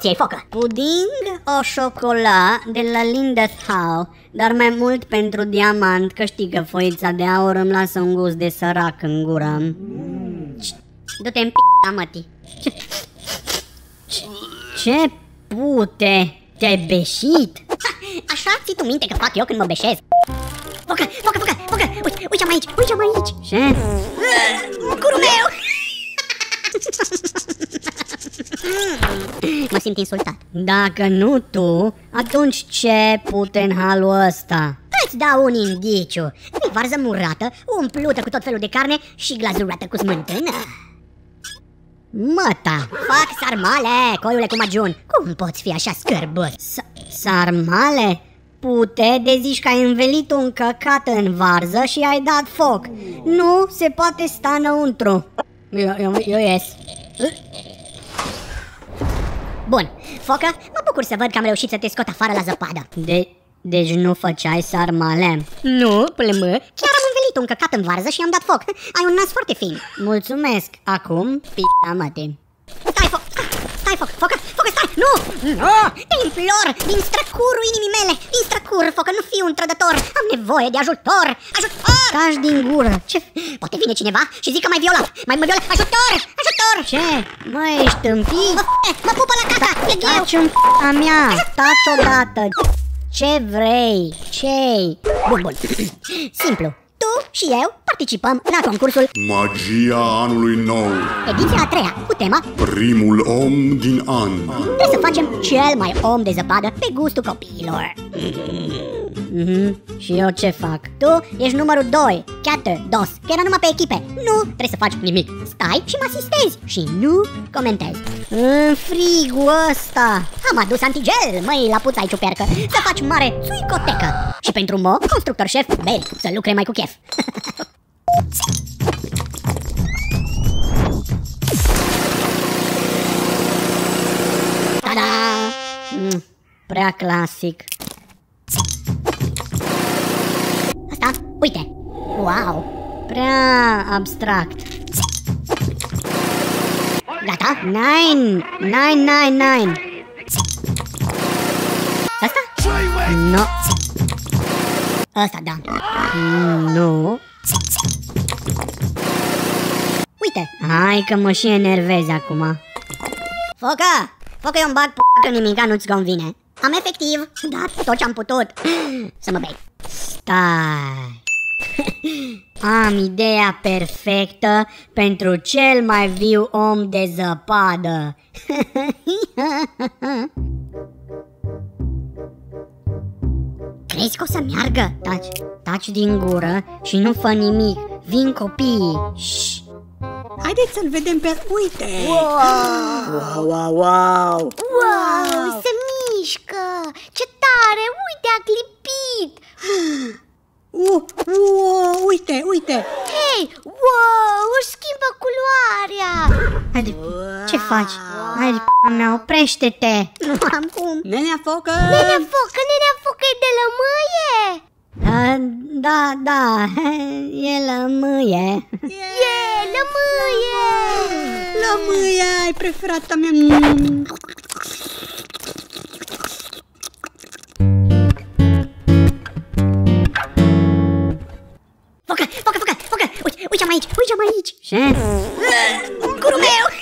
ți focă? Puding o șocola de la Linda Thau, dar mai mult pentru diamant, că știi că foița de aur îmi lasă un gust de sărac în gură. Du-te în p***a, mătii. Ce pute, te-ai beșit? Așa ții tu minte că fac eu când mă beșez. Focă, focă, focă, focă, uite, uite aici, uite aici. Ce? Curul meu! mă simt insultat. Dacă nu tu, atunci ce pute în halul ăsta? Îți dau un indiciu. E varză murată, umplută cu tot felul de carne și glazurată cu smântână. Măta, Fac sarmale, coiule cu majun. Cum poți fi așa scârbos? sarmale? Pute de zici că ai învelit un căcat în varză și ai dat foc. Nu se poate sta înăuntru. Eu, eu, eu ies. Bun, focă, mă bucur să văd că am reușit să te scot afară la zăpadă. De, deci nu făceai sarmale. Nu, plămă, chiar am învelit un căcat în varză și am dat foc. Ai un nas foarte fin. Mulțumesc. Acum, p***a mătii. Stai, foc! Stai, foc! Focă! Focă, stai! Nu! Nu! Te implor! Din străcurul inimii mele! Din străcur, focă, nu fi un trădător! Am nevoie de ajutor! Ajutor! Taci din gură. Ce? Poate vine cineva și zic că m-ai violat! Mai mă violat! Ajutor! Ajutor! Ce? Mă, ești tâmpit? Mă, f- mă pupă la caca! Plec eu! Taci în p***a mea. Taci odată. Ce vrei? Ce-i? Bun, bun. Simplu. Tu și eu participăm la concursul Magia anului nou. ediția a treia cu tema Primul om din an. Trebuie să facem cel mai om de zăpadă pe gustul copiilor. Mhm. Și eu ce fac? Tu ești numărul 2, chiată, dos, că era numai pe echipe. Nu trebuie să faci nimic. Stai și mă asistezi și nu comentezi. În frigul ăsta. Am adus antigel, măi, la puța ai ciupercă, să faci mare suicotecă. Și pentru Mo, constructor șef, beri, să lucre mai cu chef. Ta-da! Mm, prea clasic. Asta, uite. Wow! Prea abstract. Gata? Nine, nine, nine, nine. Asta? No, Asta, da. nu. Uite, Hai că mă și enervezi acum. Focă! Focă eu îmi bag p***a că nimica nu-ți convine. Am efectiv dat tot ce-am putut să mă bei. Stai. Am ideea perfectă pentru cel mai viu om de zăpadă. Crezi că o să meargă? Taci, taci din gură și nu fă nimic. Vin copiii. Shh. Haideți să-l vedem pe... Uite! Wow, wow, wow. Wow, se mișcă! Ce tare! Uite, a clipit! Uh, uh, uite, uite! Hei, wow, își schimbă culoarea! Haide, ce faci? Haide, p***a mea, oprește-te. Nu am cum. Nenea focă! Nenea focă, nenea focă e de lămâie! A, da, da, e lămâie. E lămâie! Lămâia, ai preferata mea! Mm. Hum. Um!